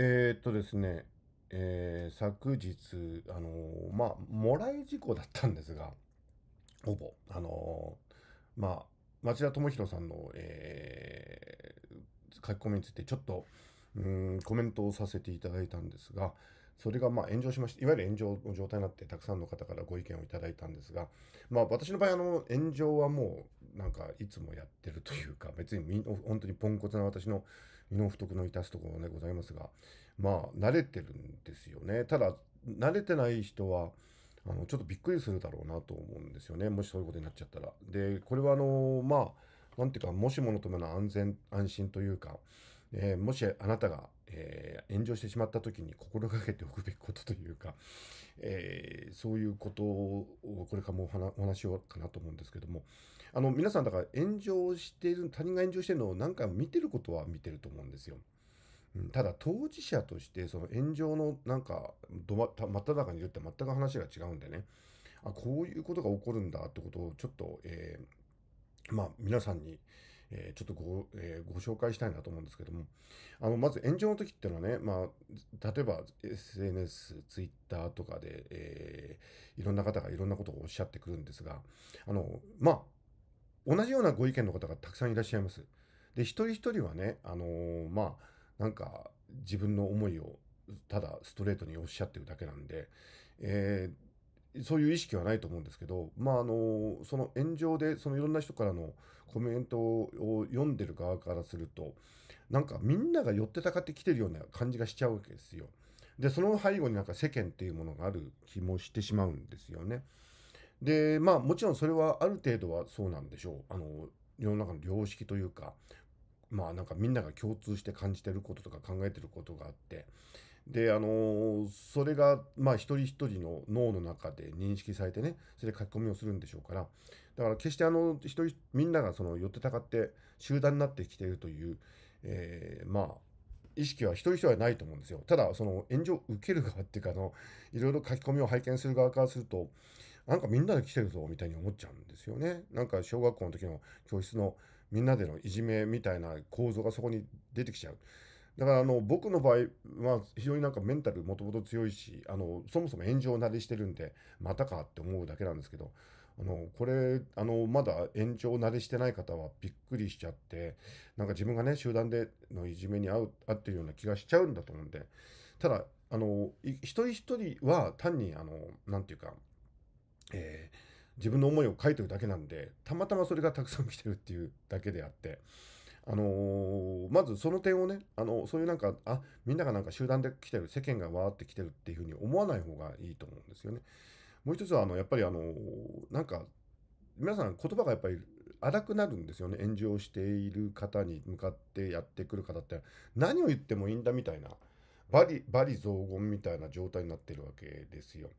えーっとですね、えー昨日、あのーまあ、もらい事故だったんですが、ほぼ、あのーまあ、町田智弘さんの、え書き込みについてちょっと、うん、コメントをさせていただいたんですが、それがまあ炎上しまして、いわゆる炎上の状態になって、たくさんの方からご意見をいただいたんですが、まあ、私の場合、あの炎上はもう、なんか、いつもやってるというか、別にみ本当にポンコツな私の身の不徳の致すところでございますが、まあ、慣れてるんですよね。ただ、慣れてない人は、あのちょっとびっくりするだろうなと思うんですよね。もしそういうことになっちゃったら。で、これはあの、まあ、なんていうか、もしものための安全、安心というか、えーもしあなたが、えー炎上してしまった時に心がけておくべきことというか、えーそういうことをこれからもお話お話ししようかなと思うんですけども、あの皆さんだから炎上している、他人が炎上しているのを何回も見てることは見てると思うんですよ。うんただ当事者としてその炎上のなんかどまた真っ只中にいるって全く話が違うんでねあこういうことが起こるんだってことをちょっと、えーまあ皆さんに、えーちょっとご,、えーご紹介したいなと思うんですけどもあのまず炎上の時っていうのはね、まあ、例えば SNS、Twitter とかで、えーいろんな方がいろんなことをおっしゃってくるんですがあのまあ同じようなご意見の方がたくさんいらっしゃいます。で一人一人はね、あのーまあなんか自分の思いをただストレートにおっしゃってるだけなんで、えーそういう意識はないと思うんですけど、まああのその炎上でそのいろんな人からのコメントを読んでる側からするとなんかみんなが寄ってたかってきてるような感じがしちゃうわけですよ。でその背後になんか世間っていうものがある気もしてしまうんですよね。でまあもちろんそれはある程度はそうなんでしょう。あの世の中の良識というかまあなんかみんなが共通して感じてることとか考えてることがあって。であのそれがまあ一人一人の脳の中で認識されてねそれで書き込みをするんでしょうから。だから決してあの一人みんながその寄ってたかって集団になってきているという、えーまあ意識は一人一人はないと思うんですよ。ただその炎上を受ける側っていうかのいろいろ書き込みを拝見する側からするとなんかみんなで来てるぞみたいに思っちゃうんですよね。なんか小学校の時の教室のみんなでのいじめみたいな構造がそこに出てきちゃう。だからあの僕の場合は非常になんかメンタルもともと強いしあのそもそも炎上慣れしてるんでまたかって思うだけなんですけどあのこれあのまだ炎上慣れしてない方はびっくりしちゃってなんか自分がね集団でのいじめに遭う合ってるような気がしちゃうんだと思うんで。ただあの一人一人は単にあのなていうか、えー自分の思いを書いてるだけなんでたまたまそれがたくさん来てるっていうだけであってあのーまずその点をね、あのそういうなんか、あみんながなんか集団で来てる、世間がわーって来てるっていうふうに思わない方がいいと思うんですよね。もう一つは、あのやっぱりあのなんか、皆さん言葉がやっぱり荒くなるんですよね。炎上している方に向かってやってくる方って、何を言ってもいいんだみたいな、バリ、バリ雑言みたいな状態になってるわけですよ。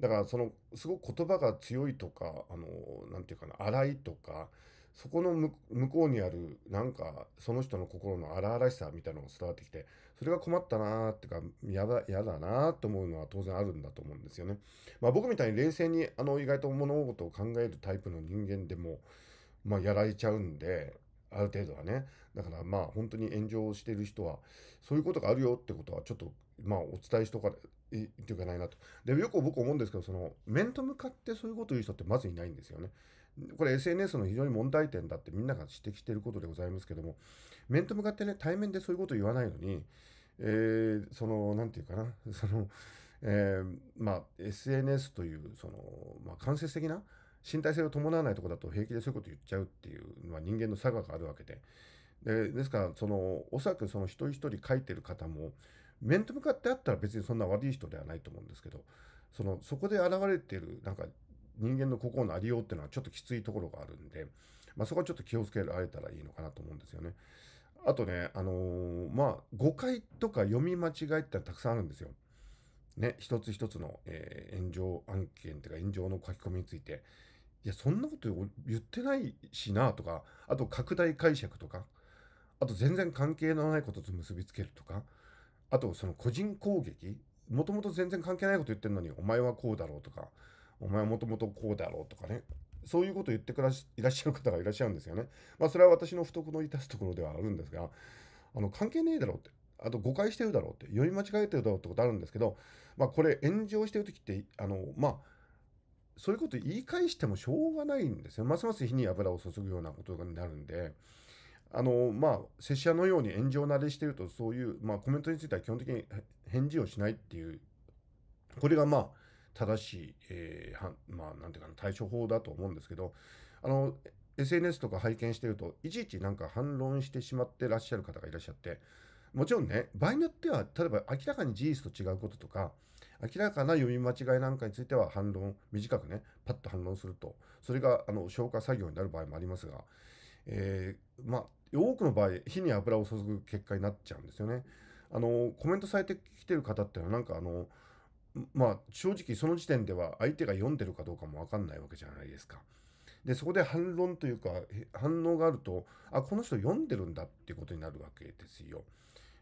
だからそのすごく言葉が強いとかあのなんていうかな荒いとかそこの向こうにあるなんかその人の心の荒々しさみたいなのが伝わってきてそれが困ったなーっていうか嫌だ嫌だなーって思うのは当然あるんだと思うんですよね。まあ僕みたいに冷静にあの意外と物事を考えるタイプの人間でもまあやられちゃうんである程度はねだからまあ本当に炎上してる人はそういうことがあるよってことはちょっとまあお伝えしとかいっていうかないなと。でよく僕思うんですけどその面と向かってそういうことを言う人ってまずいないんですよね。これ SNS の非常に問題点だってみんなが指摘していることでございますけども面と向かってね対面でそういうことを言わないのに、えーそのなんていうかなその、えーまあ SNS というその、まあ、間接的な身体性を伴わないところだと平気でそういうこと言っちゃうっていうのは人間の差があるわけで。でですからそのおそらくその一人一人書いてる方も面と向かってあったら別にそんな悪い人ではないと思うんですけどそのそこで現れてるなんか人間の心のありようっていうのはちょっときついところがあるんで、まあ、そこはちょっと気をつけられたらいいのかなと思うんですよね。あとね、あのーまあ誤解とか読み間違いってたくさんあるんですよ。ね、一つ一つの、えー炎上案件というか炎上の書き込みについていやそんなこと言ってないしなとかあと拡大解釈とかあと全然関係のないことと結びつけるとかあとその個人攻撃もともと全然関係ないこと言ってるのにお前はこうだろうとかお前はもともとこうだろうとかねそういうことを言ってくらしいらっしゃる方がいらっしゃるんですよね。まあそれは私の不徳の致すところではあるんですがあの関係ねえだろうってあと誤解してるだろうって読み間違えてるだろうってことあるんですけど、まあ、これ炎上してる時ってあのまあそういうこと言い返してもしょうがないんですよ。ますます火に油を注ぐようなことになるんで、あのまあ、拙者のように炎上慣れしていると、そういう、まあ、コメントについては基本的に返事をしないっていう、これがまあ、正しい、えー、はまあ、なんていうかな、対処法だと思うんですけど、あの、SNS とか拝見してると、いちいちなんか反論してしまってらっしゃる方がいらっしゃって、もちろんね、場合によっては、例えば明らかに事実と違うこととか、明らかな読み間違いなんかについては反論、短くね、パッと反論すると、それがあの消化作業になる場合もありますが、えー、まあ、多くの場合、火に油を注ぐ結果になっちゃうんですよね。あの、コメントされてきてる方っていうのは、なんかあの、まあ、正直その時点では相手が読んでるかどうかもわかんないわけじゃないですか。で、そこで反論というか、反応があると、あ、この人読んでるんだっていうことになるわけですよ。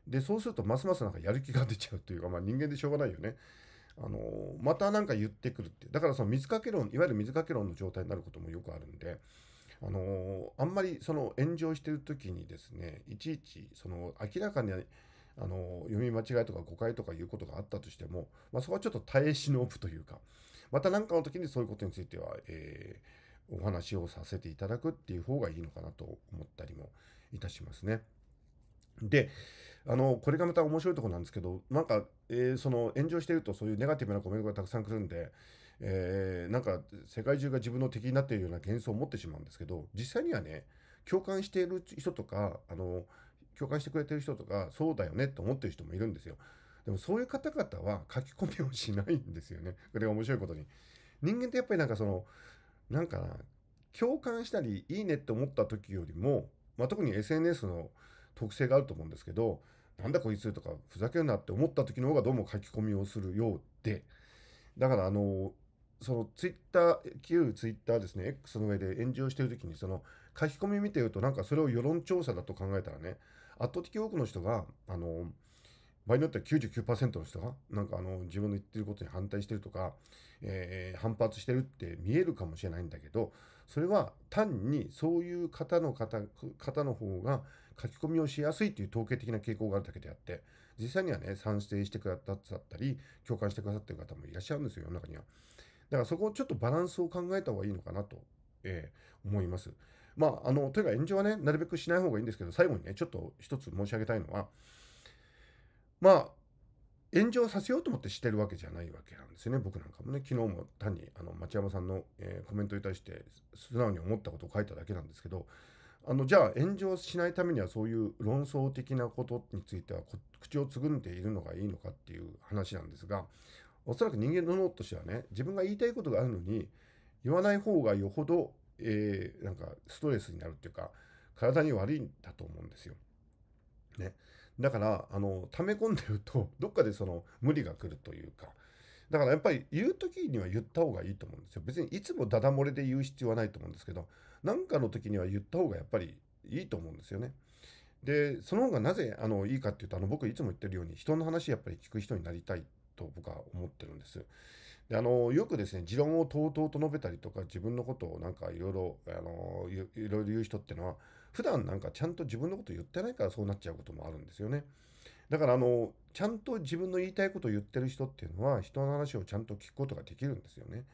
で、そうすると、ますますなんかやる気が出ちゃうというか、まあ人間でしょうがないよね。あのまた何か言ってくるって。だからその水かけ論、いわゆる水かけ論の状態になることもよくあるんで、あのあんまりその炎上してる時にですね、いちいちその明らかにあの読み間違いとか誤解とかいうことがあったとしても、まあ、そこはちょっと耐え忍ぶというか、また何かの時にそういうことについては、えー、お話をさせていただくっていう方がいいのかなと思ったりもいたしますね。で、あの、これがまた面白いところなんですけど、なんか、えー、その炎上してるとそういうネガティブなコメントがたくさん来るんで、えー、なんか世界中が自分の敵になっているような幻想を持ってしまうんですけど、実際にはね、共感している人とか、あの、共感してくれてる人とか、そうだよねって思ってる人もいるんですよ。でもそういう方々は書き込みをしないんですよね。これが面白いことに。人間ってやっぱりなんかその、なんかな、共感したり、いいねって思った時よりも、まあ、特に SNS の特性があると思うんですけど、なんだこいつとか、ふざけるなって思った時の方がどうも書き込みをするようで、だからあの、そのツイッター、旧ツイッターですね、X の上で炎上してる時に、その書き込み見てると、なんかそれを世論調査だと考えたらね、圧倒的多くの人が、あの、場合によっては99%の人が、なんかあの、自分の言ってることに反対してるとか、えー、反発してるって見えるかもしれないんだけど、それは単にそういう方の方、方の方が書き込みをしやすいという統計的な傾向があるだけであって、実際にはね、賛成してくださったり、共感してくださっている方もいらっしゃるんですよ、世の中には。だからそこをちょっとバランスを考えた方がいいのかなと、えー、思います。まあ、あの、というか炎上はね、なるべくしない方がいいんですけど、最後にね、ちょっと一つ申し上げたいのは、まあ、炎上させようと思ってしてるわけじゃないわけなんですよね、僕なんかもね。昨日も単にあの町山さんの、えー、コメントに対して素直に思ったことを書いただけなんですけど、あのじゃあ炎上しないためにはそういう論争的なことについては口をつぐんでいるのがいいのかっていう話なんですがおそらく人間の脳としてはね自分が言いたいことがあるのに言わない方がよほど、えー、なんかストレスになるっていうか体に悪いんだと思うんですよ。ね、だからあの溜め込んでるとどっかでその無理が来るというかだからやっぱり言う時には言った方がいいと思うんですよ。別にいつもダダ漏れで言う必要はないと思うんですけど何かの時には言った方がやっぱりいいと思うんですよね。で、その方がなぜあのいいかっていうと、あの僕いつも言ってるように人の話やっぱり聞く人になりたいと僕は思ってるんです。であのよくですね、持論をとうとうと述べたりとか、自分のことをなんかいろいろ、あのいろいろ言う人っていうのは、普段なんかちゃんと自分のこと言ってないからそうなっちゃうこともあるんですよね。だからあの、ちゃんと自分の言いたいことを言ってる人っていうのは、人の話をちゃんと聞くことができるんですよね。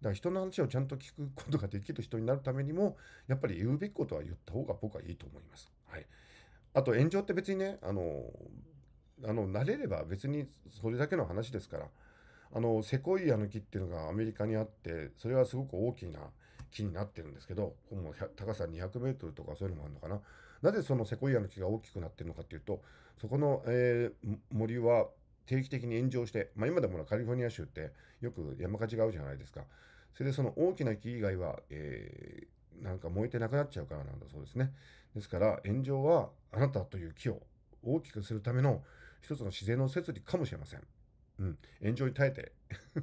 だから人の話をちゃんと聞くことができる人になるためにも、やっぱり言うべきことは言った方が僕はいいと思います。はい。あと炎上って別にね、あの、あの、慣れれば別にそれだけの話ですから、あの、セコイアの木っていうのがアメリカにあって、それはすごく大きな木になってるんですけど、もう高さ200メートルとかそういうのもあるのかな。なぜそのセコイアの木が大きくなってるのかっていうと、そこの、えー、森は定期的に炎上して、まあ、今でもカリフォルニア州ってよく山火事が合うじゃないですか。それでその大きな木以外は、えー、なんか燃えてなくなっちゃうからなんだそうですね。ですから炎上はあなたという木を大きくするための一つの自然の摂理かもしれません。うん。炎上に耐えて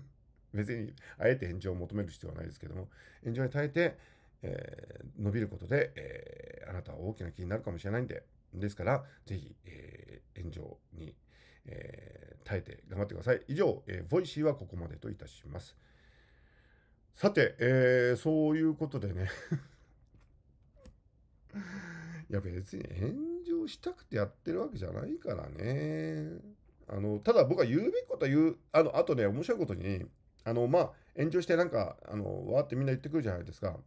別にあえて炎上を求める必要はないですけども、炎上に耐えて、えー、伸びることで、えー、あなたは大きな木になるかもしれないんで、ですから、ぜひ、えー、炎上にえ、耐えて頑張ってください。以上、えー、ボイシーはここまでといたします。さて、えー、そういうことでね いや別に炎したくてやってるわけじゃないからね。あの、ただ僕は言うべきことは言う、あの、あとね、面白いことに、あの、まあ、炎上してなんか、あの、わーってみんな言ってくるじゃないですか。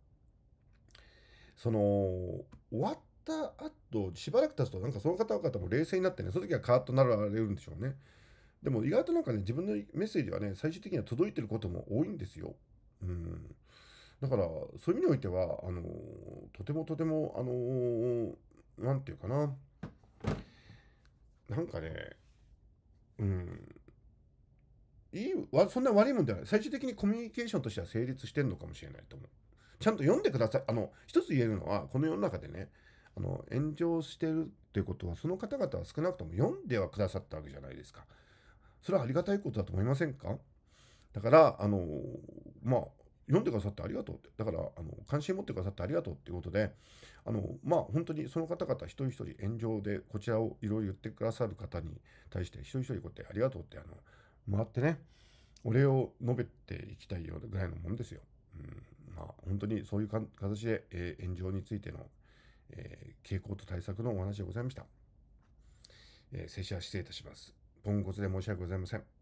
その、終わった後、しばらく経つと、なんかその方々も冷静になってね、その時はカーッとなられるんでしょうね。でも意外となんかね、自分のメッセージはね、最終的には届いてることも多いんですよ。うん。だから、そういう意味においては、あの、とてもとても、あの、なんていうかな。なんかね、うん。いいわ、そんな悪いもんではない。最終的にコミュニケーションとしては成立してるのかもしれないと思う。ちゃんと読んでください。あの、一つ言えるのは、この世の中でね、あの、炎上してるっていうことは、その方々は少なくとも読んではくださったわけじゃないですか。それはありがたいことだと思いませんか？だから、あの、まあ、読んでくださってありがとうって。だから、あの、関心持ってくださってありがとうっていうことで、あの、まあ、本当にその方々一人一人炎上でこちらをいろいろ言ってくださる方に対して一人一人こうやってありがとうって、あの、回ってね、お礼を述べていきたいようぐらいのもんですよ。うん、まあ、本当にそういう形で、えー、炎上についての、えー、傾向と対策のお話でございました。えー、拙者失礼いたします。ポンコツで申し訳ございません。